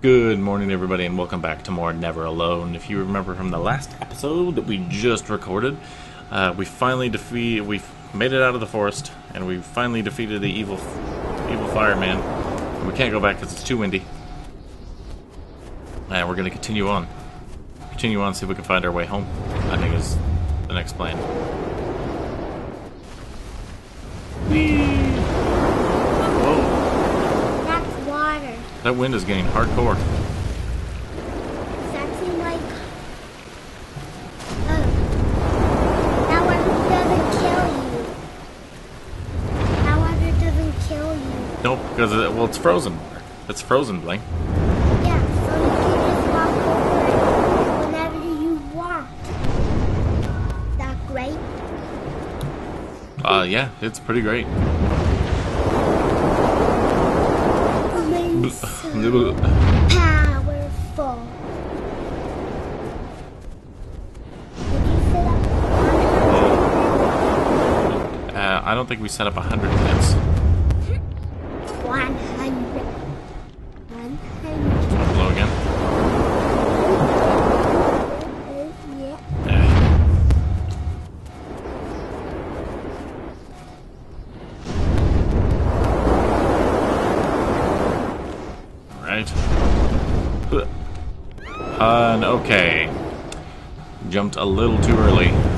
Good morning, everybody, and welcome back to more Never Alone. If you remember from the last episode that we just recorded, uh, we finally defeat, we made it out of the forest, and we finally defeated the evil, evil fireman. And we can't go back because it's too windy. And we're gonna continue on, continue on, see if we can find our way home. I think is the next plan. That wind is getting hardcore. That seem like. Oh. That water doesn't kill you. That water doesn't kill you. Nope, because it, well, it's frozen. It's frozen, Blaine. Yeah, so you can just walk over it whenever you want. Is that great? Uh, yeah, it's pretty great. Amazing. Powerful. Uh, I don't think we set up a hundred. 100? Uh, okay. Jumped a little too early.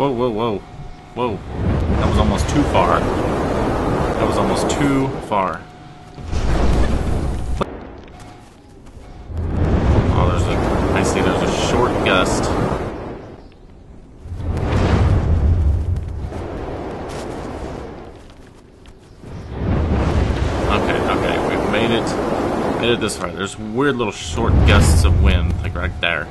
Whoa, whoa, whoa. Whoa. That was almost too far. That was almost too far. Oh, there's a. I see there's a short gust. Okay, okay, we've made it. Made it this far. There's weird little short gusts of wind, like right there.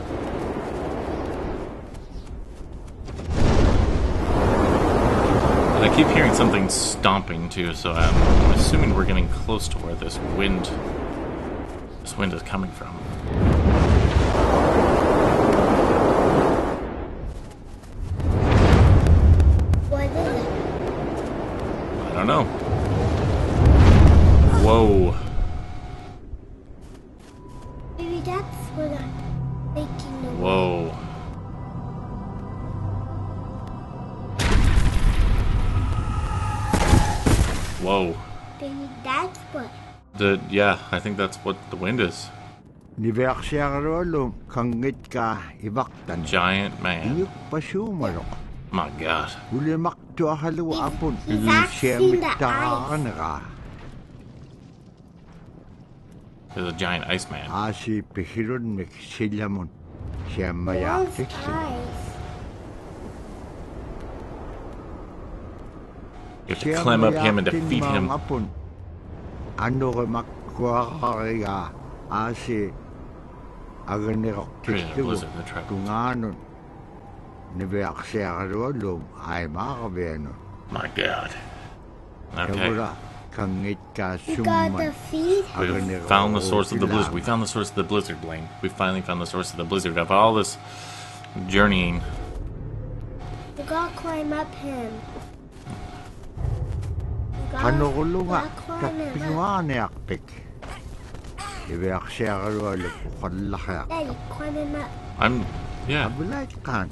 I keep hearing something stomping too, so I'm, assuming we're getting close to where this wind this wind is coming from. What is it? I don't know. Whoa. Maybe that's what I'm making the Whoa. Whoa. Maybe that's what. The yeah, I think that's what the wind is. Niverksiarolum kangit ka ibaktan. Giant man. Iyuk. My god. Ulimak to halu He's- he's the. There's a giant ice man. You have to climb up him and defeat him. Apon. Ano ka makwakariga. Asi aganirok Created a tistu. blizzard in the trap. Tunganon. Niverksiarolum ay makabenon. My god. Okay. Kawala kangit ka You got the feet. We found the source of the blizzard. We found the source of the blizzard, Blaine. We finally found the source of the blizzard. Of all this journeying, You gotta climb up him. Lukukalakak. Daddy, climb him up. I'm. Yeah. Abulay kan.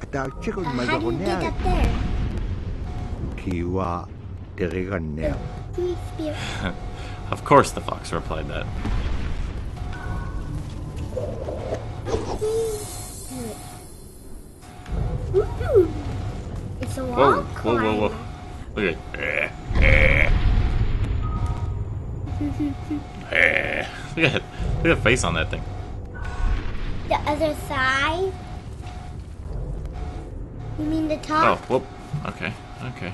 At ang chikon how do you get up there? Kiwa, dirigan niya. Three spear. Of course, the fox replied that. It's a Whoa, whoa, whoa, whoa! Look at. Eh. Eh. Look at look at the face on that thing. The other side? You mean the top? Oh, whoop. Okay, okay.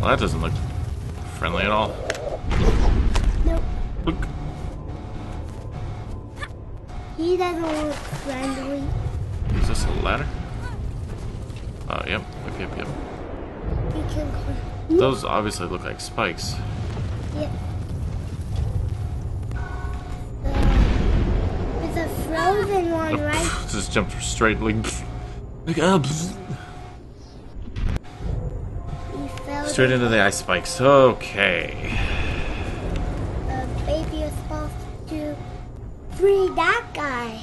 Well, that doesn't look friendly at all. No, Look. he doesn't look friendly. Is this a ladder? Oh, yep. Yep, yep, yep. You can climb. Those obviously look like spikes. Yep. Uh, There's a frozen one, right? Just jumped straight, like, like up. Straight into the ice spikes. Okay. The baby is supposed to free that guy.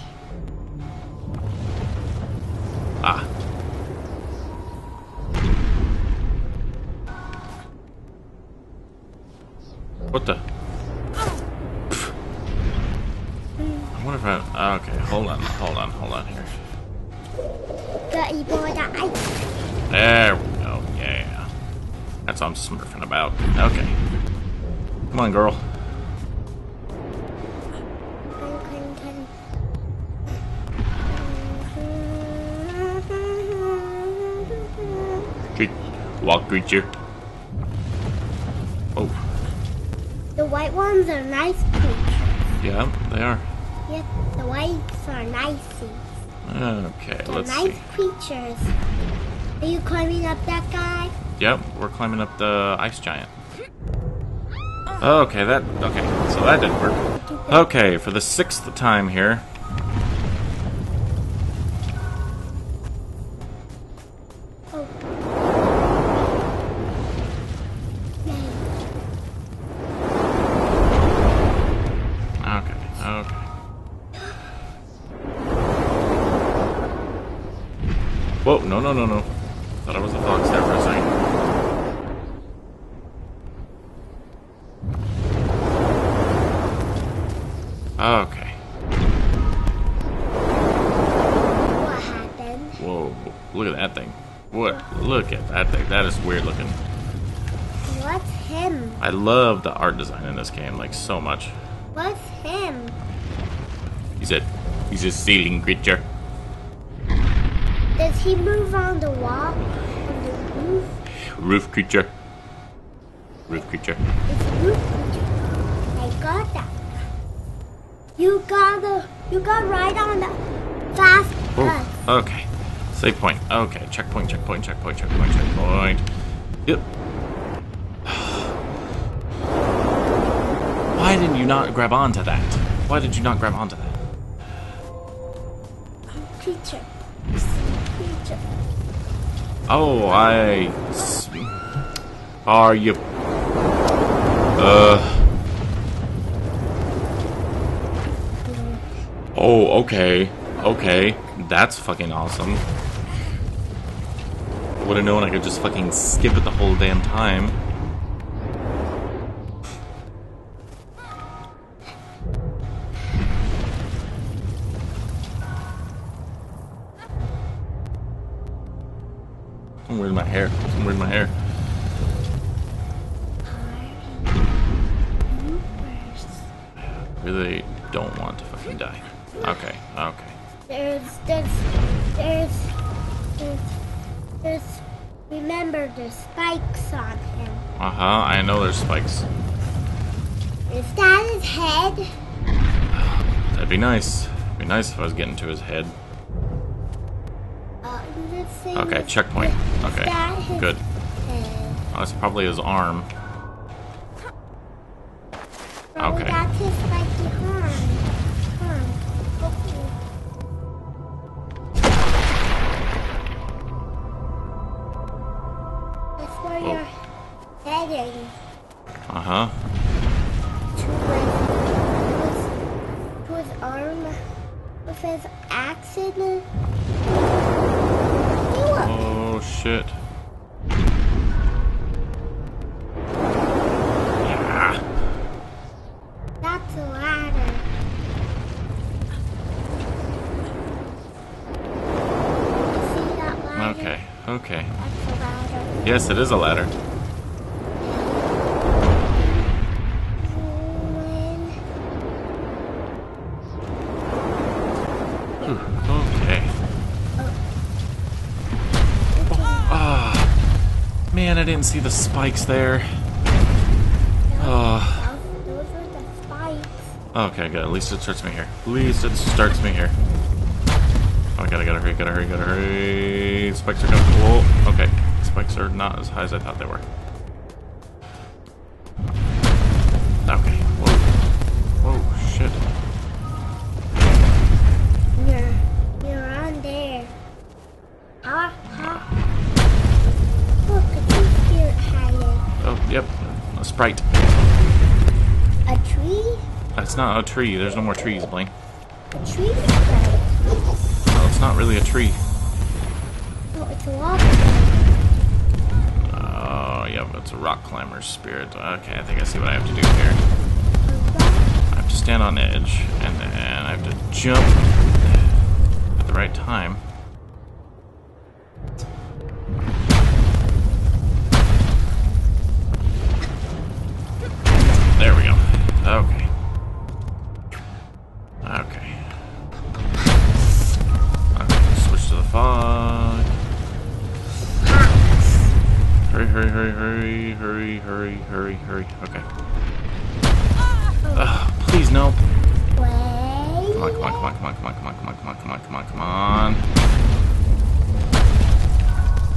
What the? I wonder if I. Ah, okay, hold on, hold on, hold on here. You boy that I There we go. Yeah. That's what I'm smurfing about. Okay. Come on, girl. Walk creature. White ones are nice creatures. Yeah, they are. Yep, the whites are nicey. Okay, They're let's nice see. creatures. Are you climbing up that guy? Yep, we're climbing up the ice giant. Okay, that okay. So that didn't work. Okay, for the sixth time here. Whoa, no, no, no, no. Thought I was a fox there for a second. Okay. What happened? Whoa, look at that thing. What? Look at that thing. That is weird looking. What's him? I love the art design in this game, like, so much. What's him? He's a, he's a ceiling creature. Does he move on the wall? On the roof? Roof creature. Roof creature. It's a roof creature. I got that. You got the. You got right on the fast oh, bus. Oh, okay. Save point. Okay, checkpoint, checkpoint, checkpoint, checkpoint, checkpoint. Yep. Why didn't you not grab onto that? Why did you not grab onto that? Creature. Oh, I... Are you. Uh. Oh, okay. Okay. That's fucking awesome. Would have known I could just fucking skip it the whole damn time. There's, remember the spikes on him. Uh huh, I know there's spikes. Is that his head? That'd be nice. It'd Be nice if I was getting to his head. Uh. Okay, checkpoint. Is Okay, that his good. head? Oh, that's probably his arm. Okay. Where Oh. heading Uh huh. to his, to his arm with his accident. Look, Oh shit. Yes, it is a ladder. When Okay. Ah, man, I didn't see the spikes there. Oh, Okay, good. At least it starts me here. At least it starts me here. Oh, I gotta, gotta hurry, gotta hurry, gotta hurry. Spikes are gonna. Whoa. Okay. Spikes are not as high as I thought they were. Okay. Whoa. Whoa, shit. You're, you're on there. Ah, ah. Look, a tree spirit hiding. Oh, yep. A sprite. A tree? That's not a tree. There's no more trees, Blaine. A tree spirit. No, it's not really a tree. Oh, it's a wall. It's a rock climber's spirit. Okay, I think I see what I have to do here. I have to stand on edge, and then I have to jump at the right time. Hurry, hurry, hurry, hurry, hurry. Okay. Ugh, please no. Come on, come on, come on, come on, come on, come on, come on, come on, come on, come on, come on.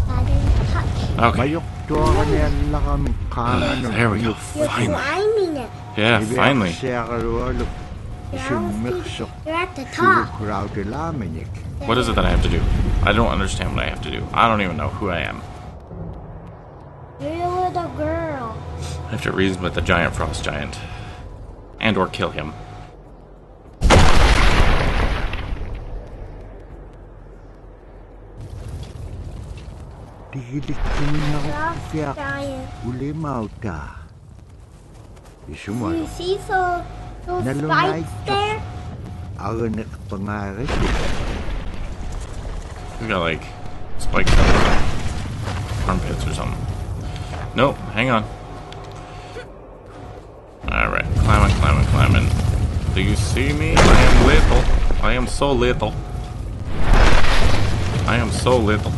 I didn't touch. Okay. Mayok tuwa ka niya lang kami kanan. There we go. Finally. Yeah, finally. Siya ka luwalok. You're, at the top. raw de lamenik. What is it that I have to do? I don't understand what I have to do. I don't even know who I am. You're a little girl. I have to reason with the giant frost giant. And or kill him. Tigilik kanya ko Frost siya. giant. Do you see so, those Nalunay spikes ka. there? Aganak pangaris. He's got like spikes on his armpits or something. Nope, hang on. Alright, climbing, climbing, climbing. Do you see me? I am little. I am so little. I am so little.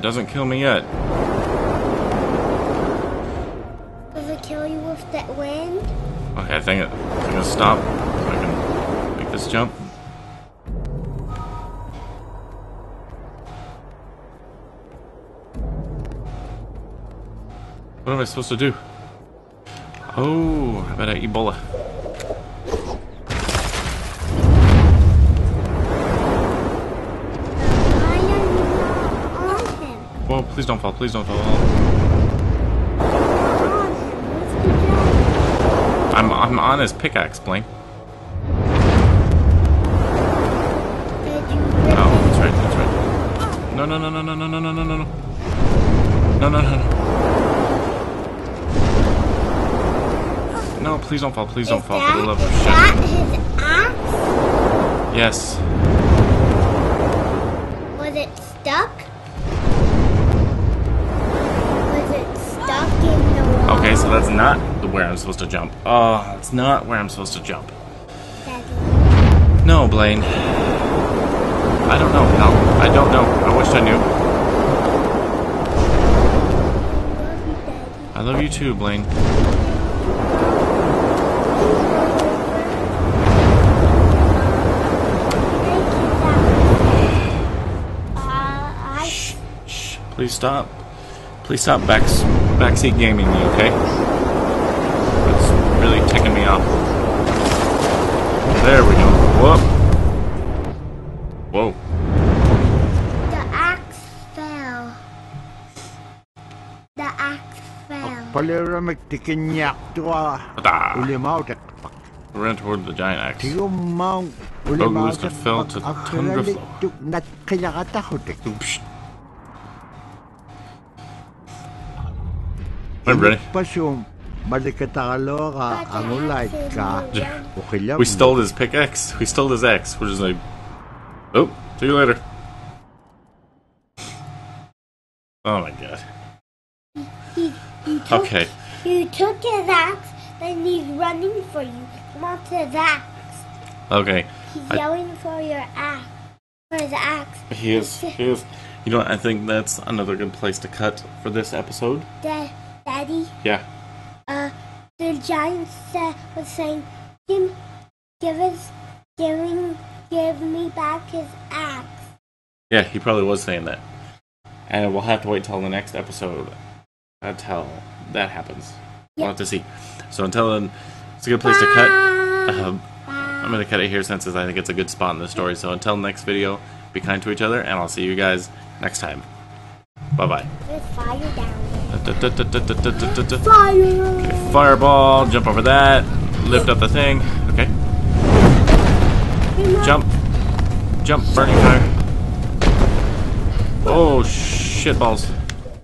That doesn't kill me yet. Does it kill you with that wind? Okay, I think it, I'm gonna stop so I can make this jump. What am I supposed to do? Oh, I bet I Ebola. Please don't fall, please don't fall. On him. What's the job? I'm, I'm on his pickaxe, Blaine. Did you rip Oh, that's right, that's right. No, no, no, no, no, no, no, no, no, no, no. No, no, no, no. No, please don't fall, please don't fall for the love of shit. that his axe? Yes. Was it stuck? Okay, so that's not the where I'm supposed to jump. Oh, that's not where I'm supposed to jump. Daddy. No, Blaine. I don't know, pal. I don't know. I wish I knew. Love you. I love you too, Blaine. Thank you, Daddy. I Shh. Please stop. Please stop back backseat gaming me, okay? That's really ticking me off. There we go. Whoa. Whoa. The axe fell. The axe fell. Palera magtikin niyak tuwa. Uli mauta. We ran toward the giant axe. Tiyo maung. Bogus fell to the tundra floor. Ukilap We stole his pickaxe. We stole his axe. We're just like, oh, see you later. Oh my god. He, you took, Okay. You took his axe, then he's running for you. Come on to his axe. Okay. He's I- yelling for your axe. For his axe. He is. He is. You know, what? I think that's another good place to cut for this episode. Da- Daddy, Yeah. uh, the giant said, was saying, give, give us, giving, give me back his axe. Yeah, he probably was saying that. And we'll have to wait till the next episode until that happens. We'll have to see. So until then, it's a good place to cut. Um, I'm going to cut it here since I think it's a good spot in the story. So until next video, be kind to each other, and I'll see you guys next time. Bye bye. Fire. Fire! Fireball, jump over that, lift up the thing. Okay, jump, jump, burning fire. Oh, shit balls.